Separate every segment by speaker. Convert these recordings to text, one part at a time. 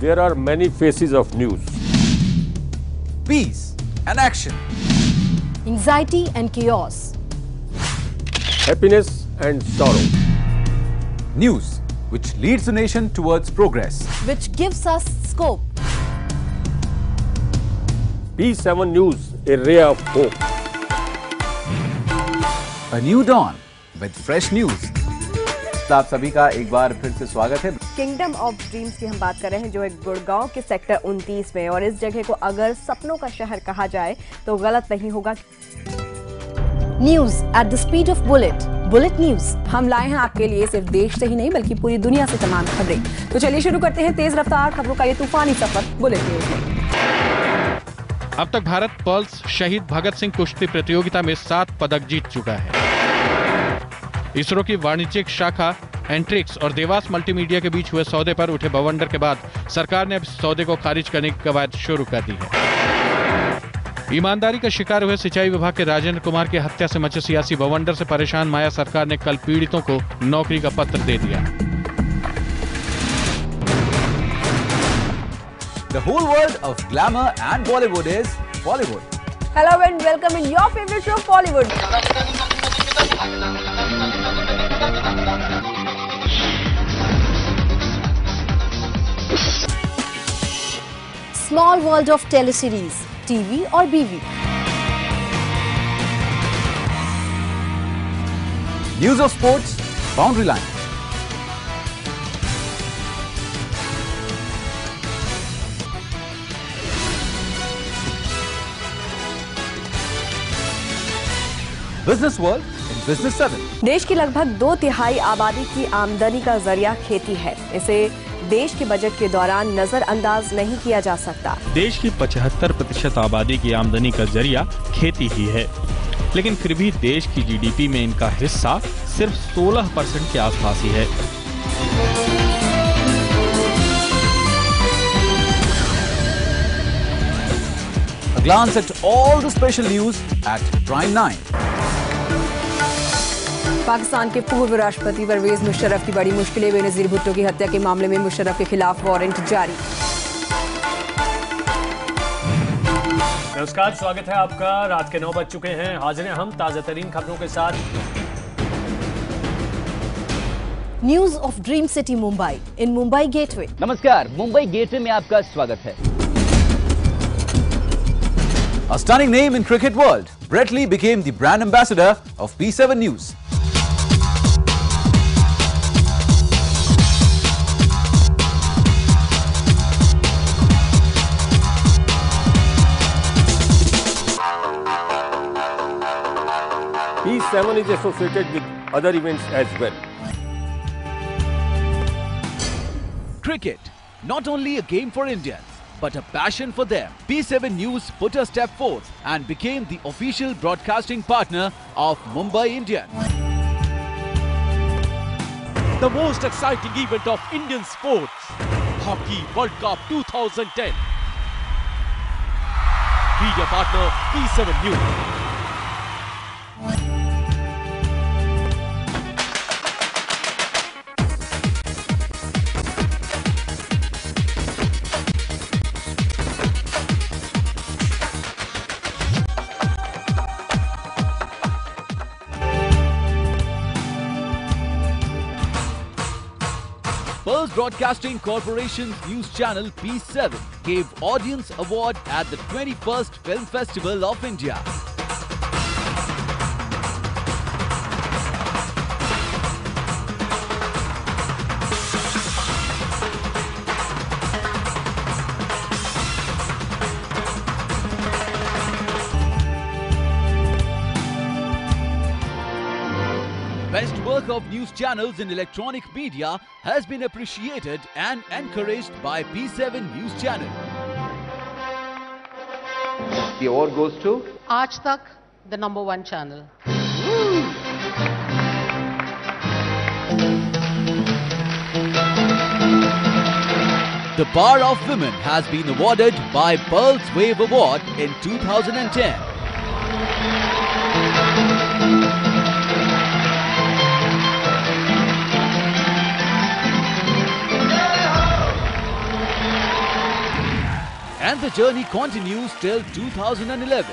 Speaker 1: there are many faces of news.
Speaker 2: peace, and action.
Speaker 3: anxiety and chaos,
Speaker 1: Happiness and sorrow.
Speaker 2: News which leads the nation towards progress.
Speaker 3: which gives us scope.
Speaker 1: P7 News, a ray of hope.
Speaker 2: A new dawn with fresh news. आप सभी का एक बार फिर से स्वागत है।
Speaker 4: Kingdom of dreams की हम बात कर रहे हैं जो एक गुड़गांव के सेक्टर 29 में और इस जगह को अगर सपनों का शहर कहा जाए तो गलत नहीं होगा।
Speaker 3: News at the speed of bullet Bullet News.
Speaker 5: हम लाए हैं आपके लिए सिर्फ़ देश से ही नहीं बल्कि पूरी दुनिया से तमाम खबरें। तो चलिए शुरू करते हैं तेज रफ्तार खबरों का ये तूफानी सफ़र। बुलेट न्यूज़ में
Speaker 6: अब तक भारत पर्ल्स शहीद भगत सिंह कुश्ती प्रतियोगिता में सात पदक जीत चुका है। इसरो की वाणिज्यिक शाखा एंट्रिक्स और देवास मल्टीमीडिया के बीच हुए सौदे पर उठे बवंडर के बाद सरकार ने अब सौदे को खारिज करने की कवायद शुरू कर दी है। ईमानदारी का शिकार हुए सिंचाई विभाग के राजेंद्र कुमार की हत्या से मचे सियासी बवंडर से परेशान माया सरकार ने कल पीड़ितों को नौकरी का पत्र दे दिया।
Speaker 2: The whole world of glamour and Bollywood is Bollywood.
Speaker 4: Hello and welcome in your favourite show Bollywood
Speaker 3: Small world of teleseries, TV or BV.
Speaker 2: News of sports, boundary line. Business world Business 7.
Speaker 4: देश की लगभग दो तिहाई आबादी की आमदनी का ज़रिया खेती है इसे देश के बजट के दौरान नजरअंदाज नहीं किया जा सकता
Speaker 7: देश की 75 प्रतिशत आबादी की आमदनी का ज़रिया खेती ही है लेकिन फिर भी देश की जीडीपी में इनका हिस्सा सिर्फ़ 16 परसेंट के आसपास ही है
Speaker 2: A glance at all the special news at Prime 9.
Speaker 5: Pakistan के पूर्व राष्ट्रपति परवेज मुशर्रफ की बड़ी मुश्किलें। बेनजीर भुट्टो की हत्या के मामले में मुशर्रफ के खिलाफ वारंट जारी।
Speaker 8: नमस्कार स्वागत है आपका। रात के नौ बज चुके हैं। हाजिर हैं हम ताज़ा तरीन खबरों के साथ।
Speaker 3: News of Dream City Mumbai. In Mumbai Gateway.
Speaker 9: नमस्कार मुंबई गेटवे में आपका स्वागत है।
Speaker 2: A stunning name in cricket world. Brett Lee became the brand ambassador of P7 News.
Speaker 1: P7 is associated with other events as well.
Speaker 10: Cricket, not only a game for Indians, but a passion for them. P7 News put a step forth and became the official broadcasting partner of Mumbai Indians. The most exciting event of Indian sports, Hockey World Cup 2010. Media partner P7 News. Pearls Broadcasting Corporation's news channel P7 gave Audience Award at the 21st Film Festival of India. of news channels in electronic media has been appreciated and encouraged by P7 News Channel.
Speaker 9: The award goes to
Speaker 11: Aaj Tak, the number one channel.
Speaker 10: The Power of Women has been awarded by Pearl's Wave Award in 2010. And the journey continues till 2011.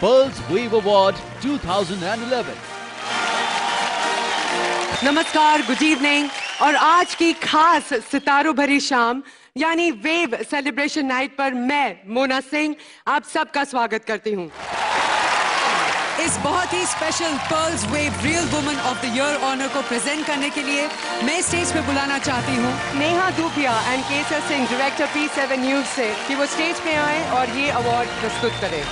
Speaker 10: Pearls Wave Award 2011.
Speaker 12: नमस्कार good evening और आज की खास सितारों भरी शाम, यानी wave celebration night पर मैं, मोना सिंह, आप सबका स्वागत करती हूँ इस बहुत ही special pearls wave real woman of the year honour को प्रेजेंट करने के लिए मैं स्टेज पे बुलाना चाहती हूँ।
Speaker 4: Neha Dhupia and Kesar Singh director P seven news से, कि वो स्टेज पे आए और ये अवार्ड प्रस्तुत करें।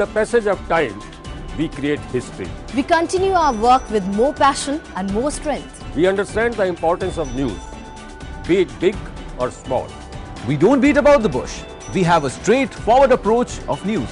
Speaker 1: The passage of time, we create history.
Speaker 3: We continue our work with more passion and more strength.
Speaker 1: We understand the importance of news, be it big or small.
Speaker 2: We don't beat about the bush. We have a straightforward approach of news.